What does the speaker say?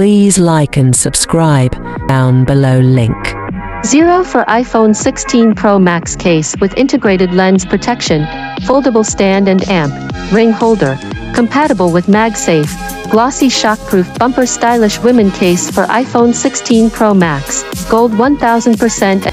Please like and subscribe down below link. 0 for iPhone 16 Pro Max case with integrated lens protection, foldable stand and amp, ring holder, compatible with MagSafe, glossy shockproof bumper stylish women case for iPhone 16 Pro Max, gold 1000%